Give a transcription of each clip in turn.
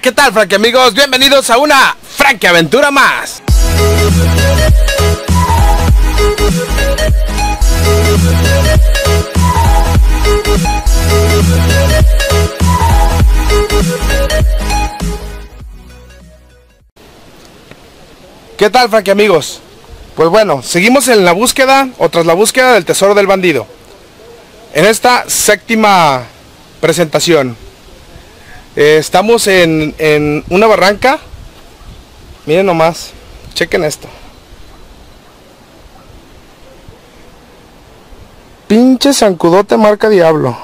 ¿qué tal, Frankie amigos? Bienvenidos a una Frankie Aventura más. ¿Qué tal, Frankie amigos? Pues bueno, seguimos en la búsqueda, o tras la búsqueda del tesoro del bandido. En esta séptima presentación. Eh, estamos en, en una barranca. Miren nomás, chequen esto. Pinche zancudote marca Diablo.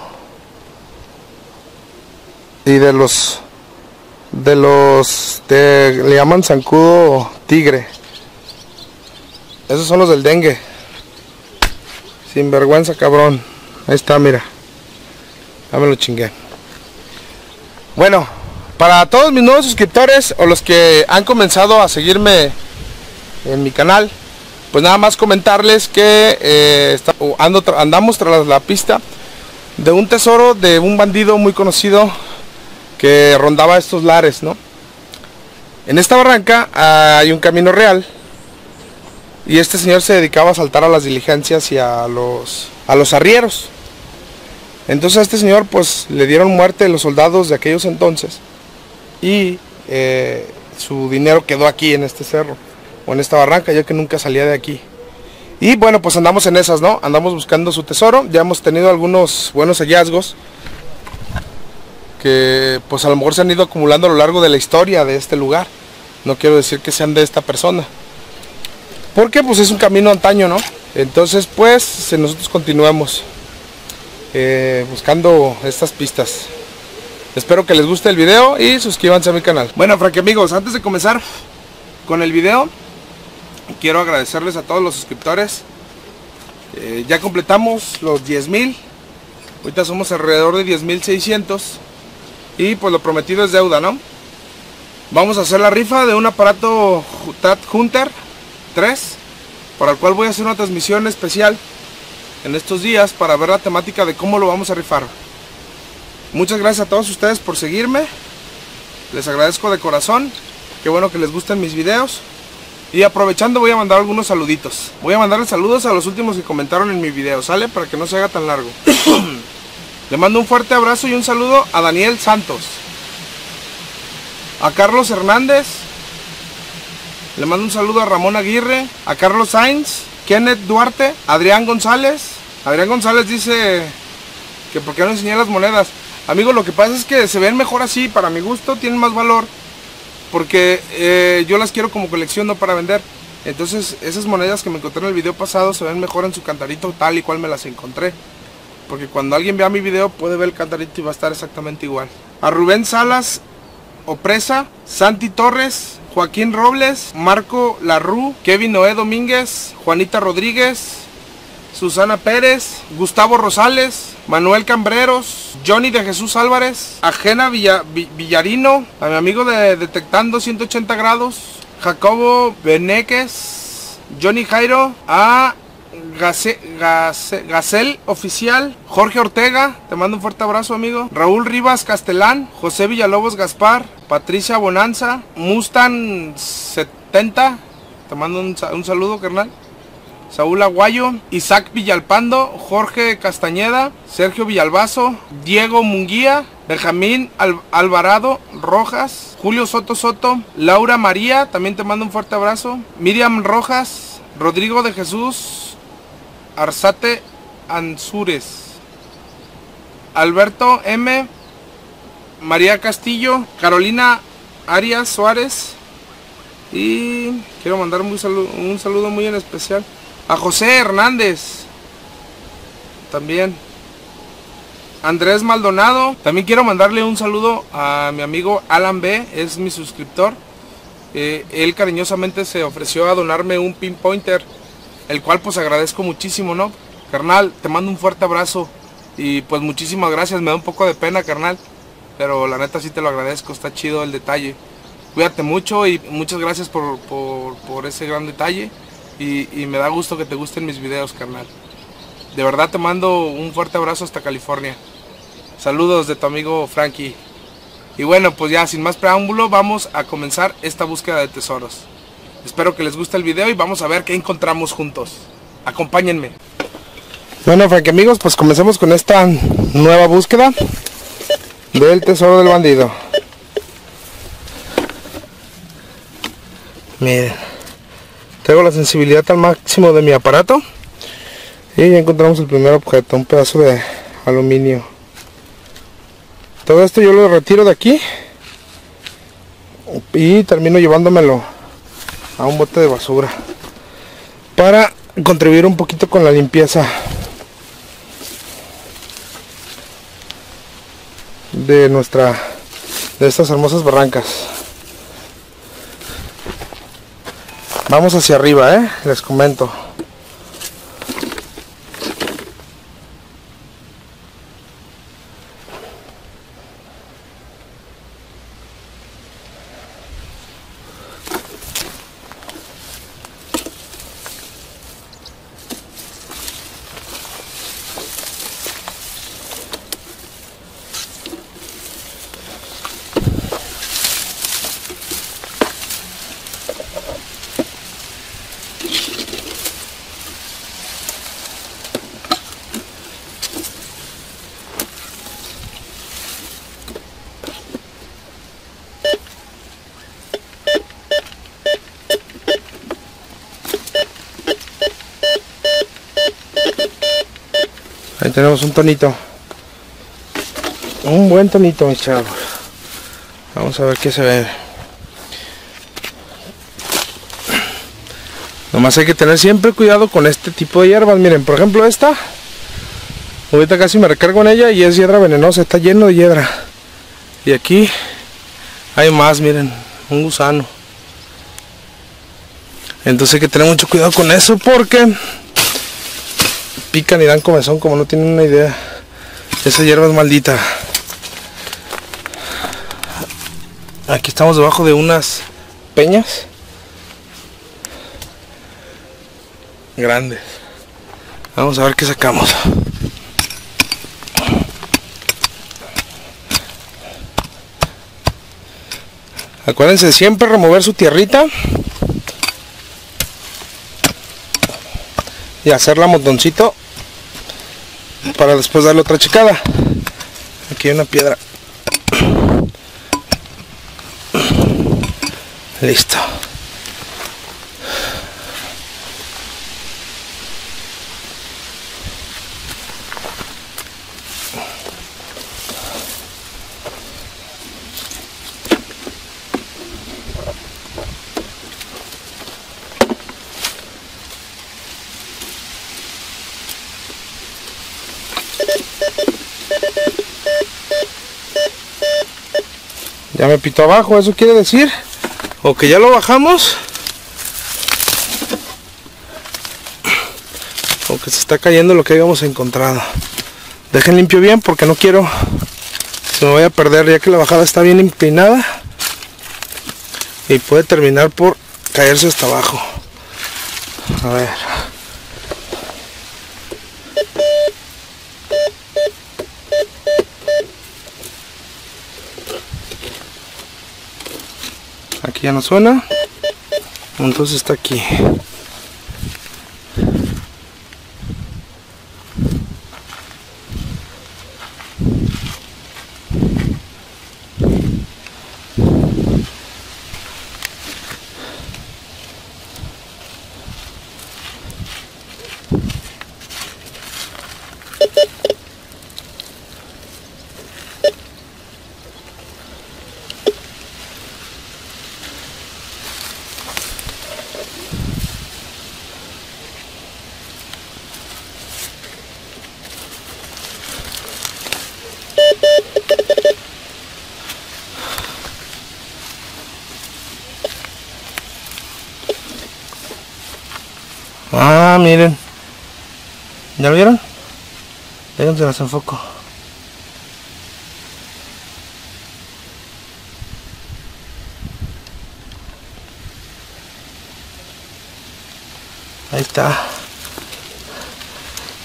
Y de los de los de, le llaman zancudo tigre. Esos son los del dengue. Sin vergüenza, cabrón. Ahí está, mira. Ya me lo chingué. Bueno, para todos mis nuevos suscriptores o los que han comenzado a seguirme en mi canal, pues nada más comentarles que eh, andamos tras la pista de un tesoro de un bandido muy conocido que rondaba estos lares, ¿no? En esta barranca hay un camino real y este señor se dedicaba a saltar a las diligencias y a los arrieros. Entonces a este señor pues le dieron muerte los soldados de aquellos entonces y eh, su dinero quedó aquí en este cerro o en esta barranca ya que nunca salía de aquí. Y bueno pues andamos en esas, ¿no? Andamos buscando su tesoro, ya hemos tenido algunos buenos hallazgos que pues a lo mejor se han ido acumulando a lo largo de la historia de este lugar. No quiero decir que sean de esta persona. Porque pues es un camino antaño, ¿no? Entonces pues nosotros continuamos. Eh, buscando estas pistas. Espero que les guste el video y suscríbanse a mi canal. Bueno, Frankie amigos, antes de comenzar con el video, quiero agradecerles a todos los suscriptores. Eh, ya completamos los 10.000. Ahorita somos alrededor de 10.600. Y pues lo prometido es deuda, ¿no? Vamos a hacer la rifa de un aparato TAT Hunter 3. Para el cual voy a hacer una transmisión especial en estos días para ver la temática de cómo lo vamos a rifar. Muchas gracias a todos ustedes por seguirme. Les agradezco de corazón. Qué bueno que les gusten mis videos. Y aprovechando voy a mandar algunos saluditos. Voy a mandarles saludos a los últimos que comentaron en mi video, ¿sale? Para que no se haga tan largo. Le mando un fuerte abrazo y un saludo a Daniel Santos. A Carlos Hernández. Le mando un saludo a Ramón Aguirre. A Carlos Sainz. Kenneth Duarte, Adrián González. Adrián González dice que por qué no enseñé las monedas. Amigo, lo que pasa es que se ven mejor así, para mi gusto, tienen más valor. Porque eh, yo las quiero como colección, no para vender. Entonces, esas monedas que me encontré en el video pasado se ven mejor en su cantarito tal y cual me las encontré. Porque cuando alguien vea mi video puede ver el cantarito y va a estar exactamente igual. A Rubén Salas, Opresa, Santi Torres, Joaquín Robles, Marco Larru, Kevin Noé Domínguez, Juanita Rodríguez, Susana Pérez, Gustavo Rosales, Manuel Cambreros, Johnny de Jesús Álvarez, Ajena Villarino, a mi amigo de Detectando 180 grados, Jacobo Beneques, Johnny Jairo, a Gacel Oficial, Jorge Ortega, te mando un fuerte abrazo amigo, Raúl Rivas Castelán, José Villalobos Gaspar, Patricia Bonanza, Mustang 70, te mando un, saludo carnal, Saúl Aguayo, Isaac Villalpando, Jorge Castañeda, Sergio Villalbazo, Diego Munguía, Benjamín Alvarado Rojas, Julio Soto Soto, Laura María, también te mando un fuerte abrazo, Miriam Rojas, Rodrigo de Jesús, Arzate Ansures, Alberto M, María Castillo, Carolina Arias Suárez y quiero mandar un saludo, muy en especial a José Hernández también. Andrés Maldonado, también quiero mandarle un saludo a mi amigo Alan B, es mi suscriptor. Eh, él cariñosamente se ofreció a donarme un pinpointer el cual pues agradezco muchísimo, ¿no? Carnal, te mando un fuerte abrazo y pues muchísimas gracias, me da un poco de pena, carnal, pero la neta sí te lo agradezco, está chido el detalle. Cuídate mucho y muchas gracias por, ese gran detalle y, y me da gusto que te gusten mis videos, carnal. De verdad te mando un fuerte abrazo hasta California. Saludos de tu amigo Frankie. Y bueno, pues ya sin más preámbulo vamos a comenzar esta búsqueda de tesoros. Espero que les guste el video y vamos a ver qué encontramos juntos. Acompáñenme. Bueno, Frank amigos, pues comencemos con esta nueva búsqueda del tesoro del bandido. Miren, tengo la sensibilidad al máximo de mi aparato y ya encontramos el primer objeto, un pedazo de aluminio. Todo esto yo lo retiro de aquí y termino llevándomelo a un bote de basura para contribuir un poquito con la limpieza de nuestra de estas hermosas barrancas. Vamos hacia arriba eh les comento tenemos un tonito. Un buen tonito, mis chavos. Vamos a ver qué se ve. Nomás hay que tener siempre cuidado con este tipo de hierbas. Miren, por ejemplo esta. Ahorita casi me recargo en ella y es hiedra venenosa. Está lleno de hiedra. Y aquí hay más, miren. Un gusano. Entonces hay que tener mucho cuidado con eso porque pican y dan comezón como no tienen una idea. Esa hierba es maldita. Aquí estamos debajo de unas peñas grandes. Vamos a ver qué sacamos. Acuérdense siempre remover su tierrita y hacerla montoncito para después darle otra checada. Aquí hay una piedra. Listo ya me pitó abajo eso quiere decir o que ya lo bajamos o que se está cayendo lo que habíamos encontrado dejen limpio bien porque no quiero se me vaya a perder ya que la bajada está bien inclinada y puede terminar por caerse hasta abajo. A ver aquí ya no suena. Entonces está aquí Ah, miren. ¿Ya lo vieron? Déjense las enfoco. Ahí está.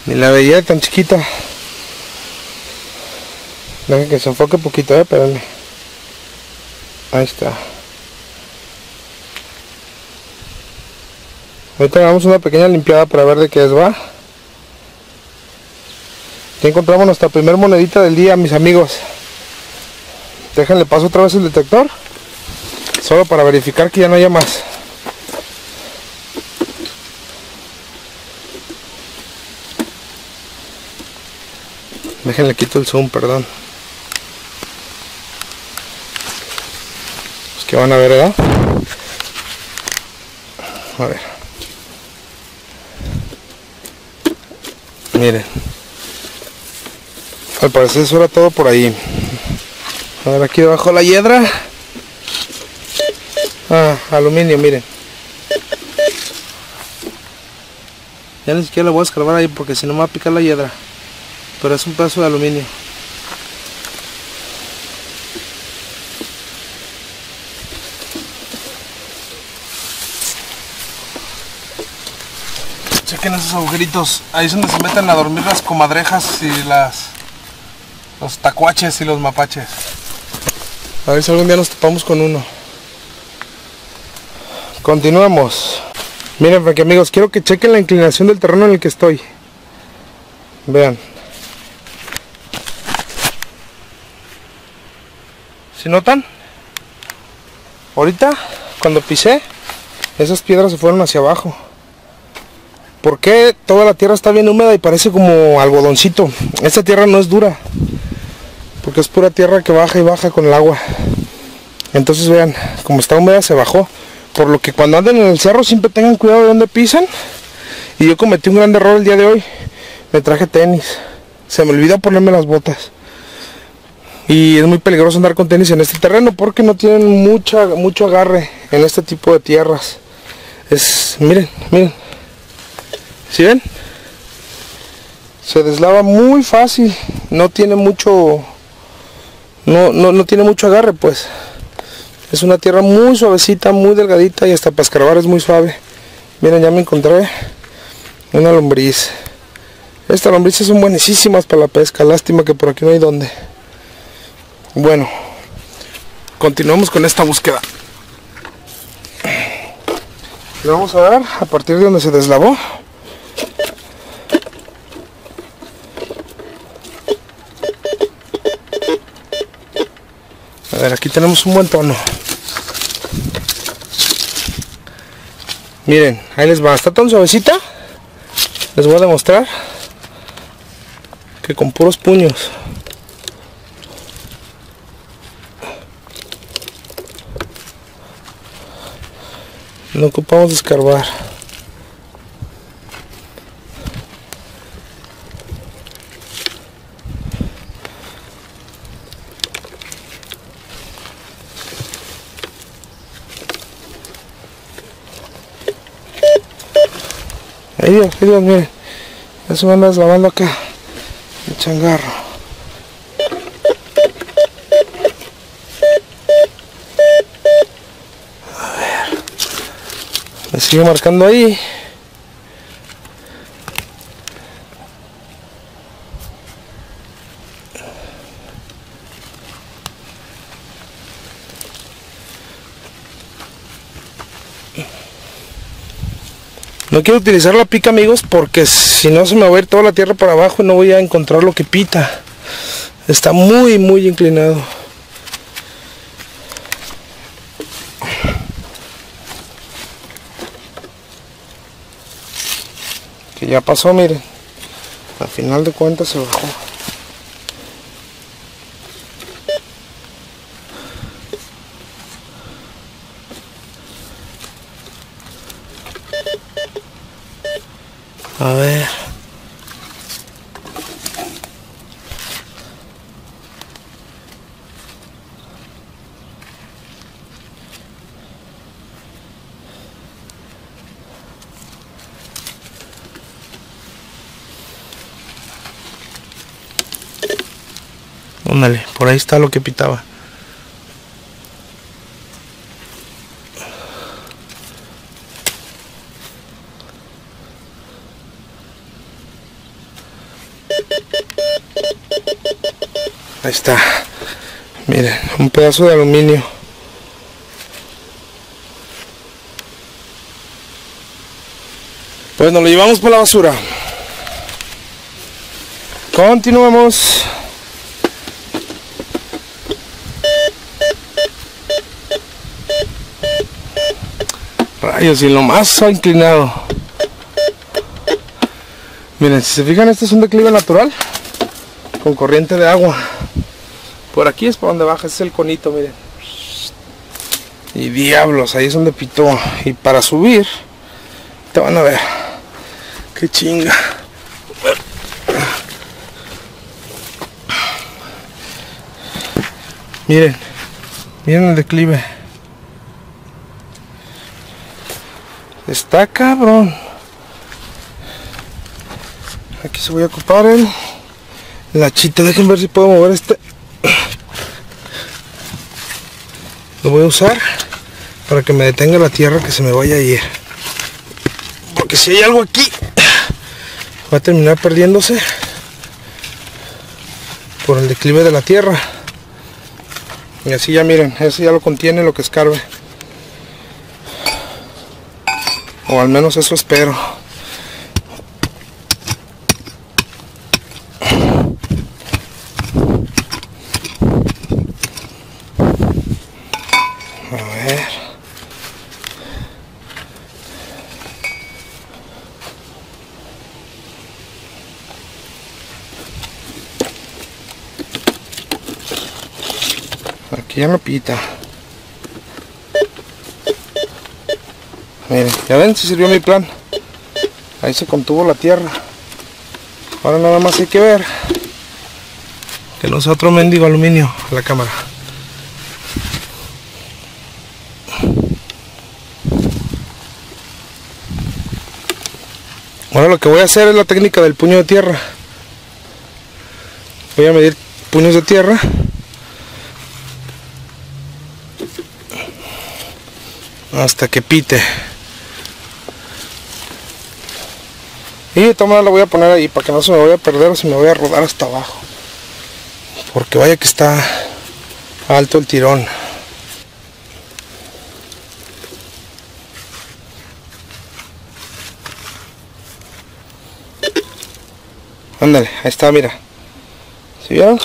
Ni la veía tan chiquita. Dejen que se enfoque poquito, eh, espérenme. Ahí está. Ahorita damos una pequeña limpiada para ver de qué es, ¿va? Ya encontramos nuestra primer monedita del día, mis amigos. Déjenle paso otra vez el detector. Solo para verificar que ya no haya más. Déjenle quito el zoom, perdón. Pues que van a ver, ¿verdad? A ver. Miren. Al parecer eso era todo por ahí. A ver aquí debajo la hiedra. Ah, aluminio, miren. Ya ni siquiera le voy a escarbar ahí porque si no me va a picar la hiedra. Pero es un pedazo de aluminio. Chequen esos agujeritos. Ahí es donde se meten a dormir las comadrejas y las los tacuaches y los mapaches. A ver si algún día nos topamos con uno. Continuamos. Miren, porque amigos, quiero que chequen la inclinación del terreno en el que estoy. Vean. ¿Si notan? Ahorita, cuando pisé, esas piedras se fueron hacia abajo. ¿Por qué toda la tierra está bien húmeda y parece como algodoncito? Esta tierra no es dura. Porque es pura tierra que baja y baja con el agua. Entonces vean, como está húmeda se bajó. Por lo que cuando anden en el cerro siempre tengan cuidado de dónde pisan. Y yo cometí un gran error el día de hoy. Me traje tenis. Se me olvidó ponerme las botas. Y es muy peligroso andar con tenis en este terreno porque no tienen mucha, mucho agarre en este tipo de tierras. Es, miren, miren. ¿Sí ven? Se deslava muy fácil. No tiene mucho... No, no, no tiene mucho agarre pues. Es una tierra muy suavecita, muy delgadita y hasta para escarbar es muy suave. Miren, ya me encontré una lombriz. Estas lombrices son buenísimas para la pesca. Lástima que por aquí no hay donde. Bueno, continuamos con esta búsqueda. Le vamos a dar a partir de donde se deslavó. Ver, aquí tenemos un buen tono. Miren, ahí les va. Está tan suavecita. Les voy a demostrar que con puros puños. No ocupamos escarbar. Ahí Dios, miren. Ya se van lavando acá. El changarro. A ver. Me sigue marcando ahí. No quiero utilizar la pica amigos porque si no se me va a ir toda la tierra para abajo y no voy a encontrar lo que pita. Está muy muy inclinado. Que ya pasó, miren. Al final de cuentas se bajó. A ver. Ándale, por ahí está lo que pitaba. Ahí está. Miren, un pedazo de aluminio. Bueno, lo llevamos para la basura. Continuamos. Rayos, y lo más inclinado. Miren, si se fijan, este es un declive natural con corriente de agua. Por aquí es por donde baja, es el conito, miren. Y diablos, ahí es donde pitó. Y para subir, te van a ver. Qué chinga. Miren, miren el declive. Está cabrón. Aquí se voy a ocupar el la chita. Dejen ver si puedo mover este. Lo voy a usar para que me detenga la tierra que se me vaya a ir. Porque si hay algo aquí, va a terminar perdiéndose por el declive de la tierra. Y así ya miren, eso ya lo contiene lo que escarbe. O al menos eso espero. A ver. Aquí ya no pita. Miren, ya ven si sirvió mi plan. Ahí se contuvo la tierra. Ahora nada más hay que ver que no sea otro mendigo aluminio la cámara. Ahora lo que voy a hacer es la técnica del puño de tierra. Voy a medir puños de tierra. Hasta que pite. Y de todas la voy a poner ahí para que no se me vaya a perder o se me vaya a rodar hasta abajo. Porque vaya que está alto el tirón. Ándale, ahí está, mira. ¿Sí vieron?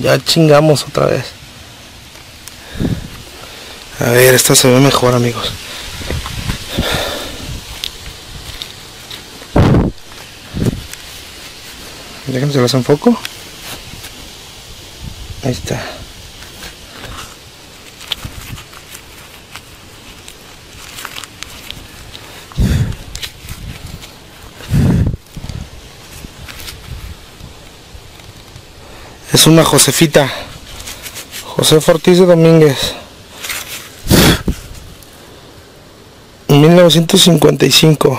Ya chingamos otra vez. A ver, esta se ve mejor, amigos. Déjense las enfoco. Ahí está. Es una Josefita. José Ortiz de Domínguez. 1955.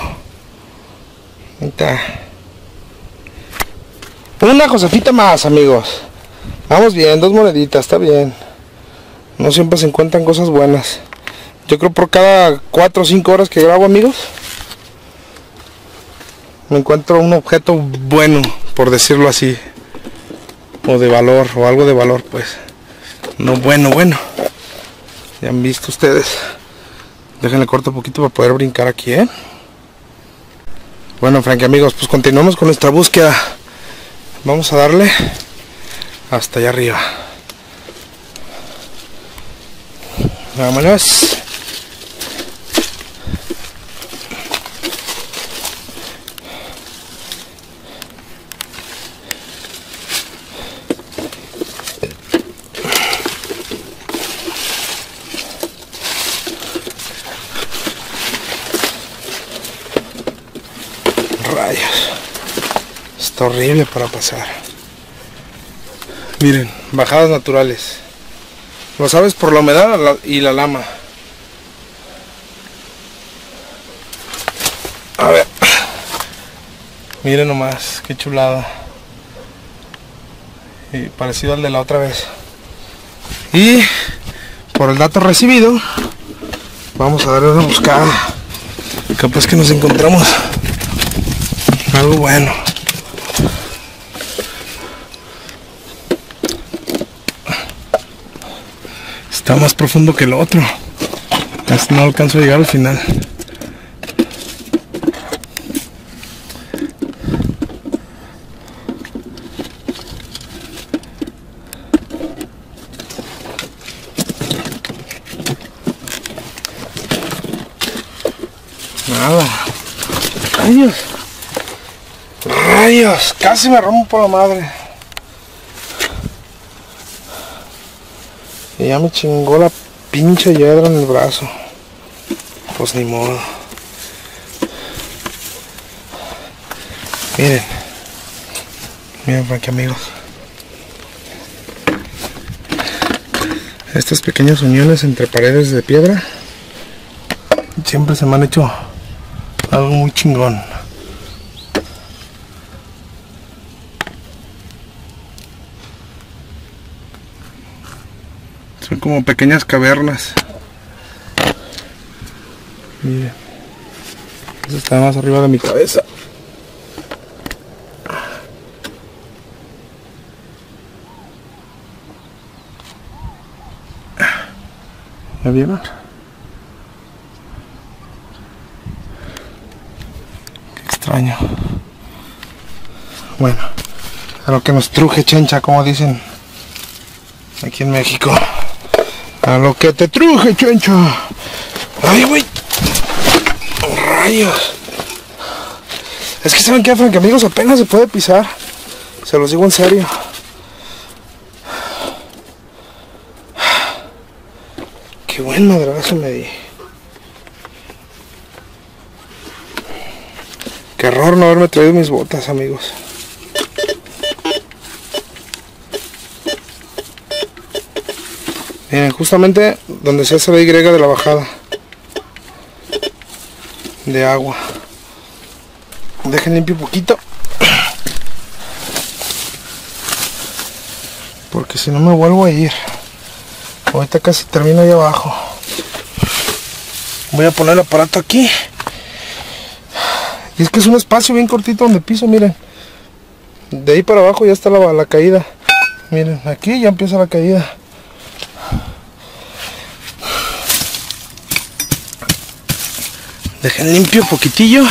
Ahí está. Una Josefita más, amigos. Vamos bien, dos moneditas, está bien. No siempre se encuentran cosas buenas. Yo creo por cada 4 o 5 horas que grabo, amigos, me encuentro un objeto bueno, por decirlo así. O de valor, o algo de valor, pues. No bueno, bueno. Ya han visto ustedes. Déjenle corto un poquito para poder brincar aquí, ¿eh? Bueno, Frankie, amigos, pues continuamos con nuestra búsqueda. Vamos a darle hasta allá arriba. Vámonos. Rayos. Está horrible para pasar. Miren, bajadas naturales. Lo sabes por la humedad y la lama. A ver. Miren nomás, qué chulada. Y parecido al de la otra vez. Y por el dato recibido, vamos a darle una buscada. Capaz que nos encontramos algo bueno. Está más profundo que el otro. Este no alcanzo a llegar al final. Nada. Rayos. Rayos. Casi me rompo la madre. Ya me chingó la pinche hiedra en el brazo. Pues ni modo. Miren. Miren por aquí amigos. Estas pequeñas uniones entre paredes de piedra siempre se me han hecho algo muy chingón. Como pequeñas cavernas. Miren. Eso está más arriba de mi cabeza. ¿Ya vieron? Qué extraño. Bueno, a lo que nos truje chencha, como dicen aquí en México. A lo que te truje, chencha. Ay, güey. Rayos. Es que saben que, Frank, amigos, apenas se puede pisar. Se los digo en serio. Qué buen madrazo me di. Qué error no haberme traído mis botas, amigos. Miren, justamente donde se hace la Y de la bajada de agua. Dejen limpio un poquito. Porque si no me vuelvo a ir. Ahorita casi termino ahí abajo. Voy a poner el aparato aquí. Y es que es un espacio bien cortito donde piso, miren. De ahí para abajo ya está la, la caída. Miren, aquí ya empieza la caída. Dejen limpio poquitillo.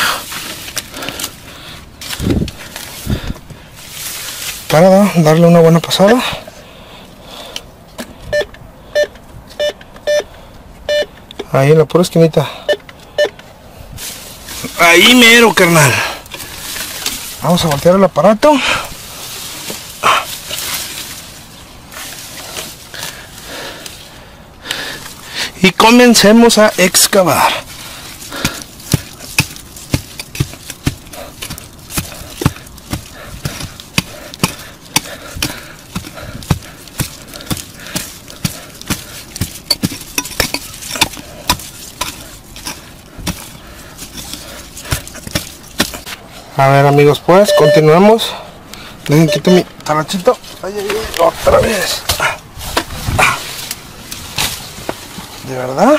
Para darle una buena pasada. Ahí en la pura esquinita. Ahí mero, carnal. Vamos a voltear el aparato. Y comencemos a excavar. A ver amigos, pues continuamos. Dejen otra vez. De verdad,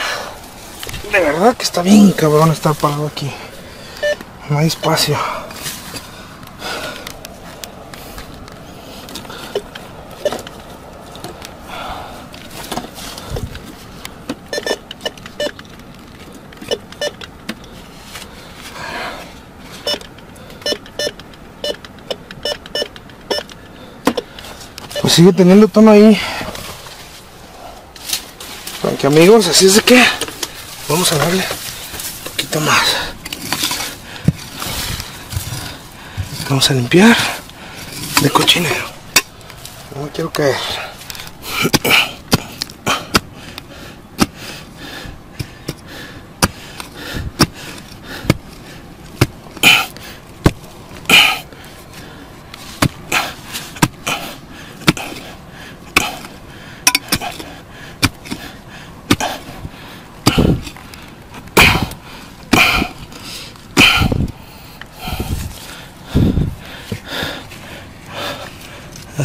de verdad que está bien cabrón estar parado aquí. No hay espacio. Sigue teniendo tono ahí. Aunque amigos, así es de que vamos a darle un poquito más. Vamos a limpiar de cochinero. No quiero caer.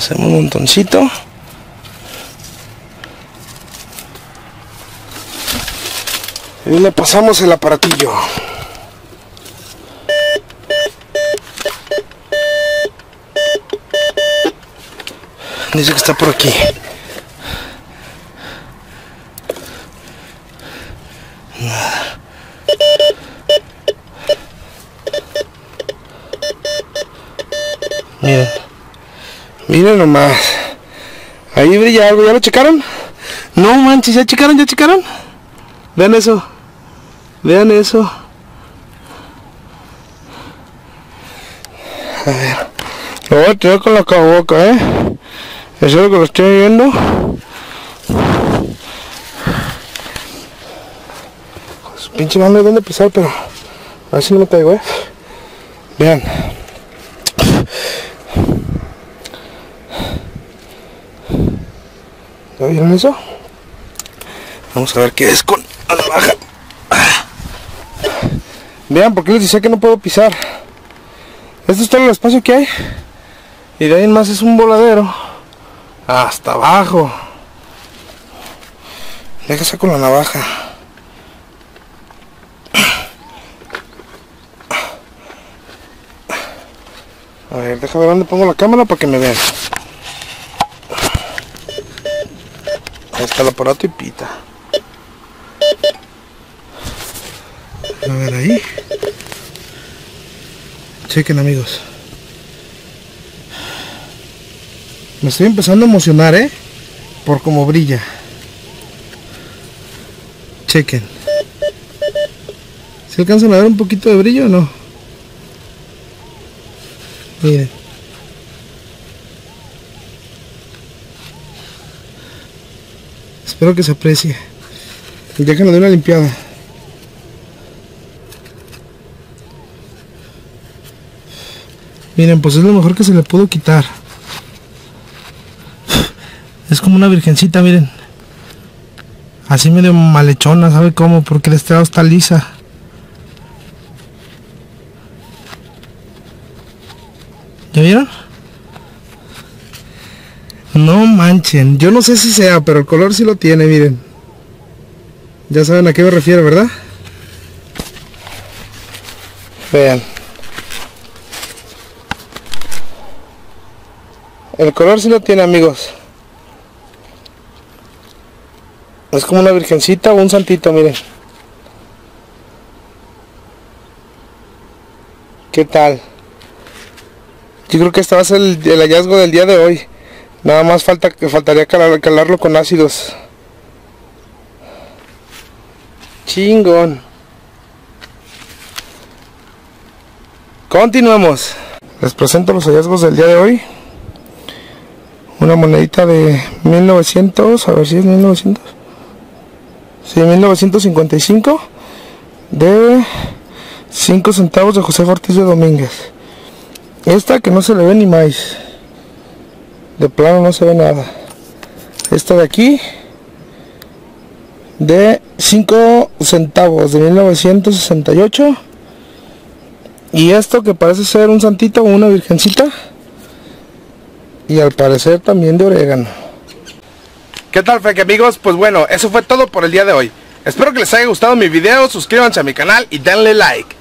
Hacemos un montoncito. Y le pasamos el aparatillo. Dice que está por aquí. Miren nomás. Ahí brilla algo. ¿Ya lo checaron? No manches, ¿ya checaron? ¿Ya checaron? Vean eso. Vean eso. A ver. Lo voy a tirar con la boca, ¿eh? Eso es lo que lo estoy viendo. Pues, pinche mano de pisar, pero a ver si no me caigo, ¿eh? Vean. ¿Ya vieron eso? Vamos a ver qué es con la navaja. Vean, porque les decía que no puedo pisar. Esto es todo el espacio que hay. Y de ahí en más es un voladero. Hasta abajo. Deja saco la navaja. A ver, déjame ver dónde pongo la cámara para que me vean. Ahí está el aparato y pita. A ver ahí. Chequen amigos. Me estoy empezando a emocionar, ¿eh? Por cómo brilla. Chequen. ¿Se alcanzan a ver un poquito de brillo o no? Miren. Espero que se aprecie. Ya que nos dé una limpiada. Miren, pues es lo mejor que se le pudo quitar. Es como una virgencita, miren. Así medio malechona, ¿sabe cómo? Porque el este está lisa. ¿Ya vieron? No manchen, yo no sé si sea, pero el color sí lo tiene, miren. Ya saben a qué me refiero, ¿verdad? Vean. El color sí lo tiene, amigos. Es como una virgencita o un santito, miren. ¿Qué tal? Yo creo que este va a ser el, el hallazgo del día de hoy. Nada más falta que faltaría calar, calarlo con ácidos. Chingón. Continuamos. Les presento los hallazgos del día de hoy. Una monedita de 1900, a ver si es 1900. Sí, 1955 de 5 centavos de José Ortiz de Domínguez. Esta que no se le ve ni más. De plano no se ve nada. Esta de aquí de 5 centavos de 1968. Y esto que parece ser un santito o una virgencita. Y al parecer también de orégano. ¿Qué tal, Fake amigos? Pues bueno, eso fue todo por el día de hoy. Espero que les haya gustado mi video, suscríbanse a mi canal y denle like.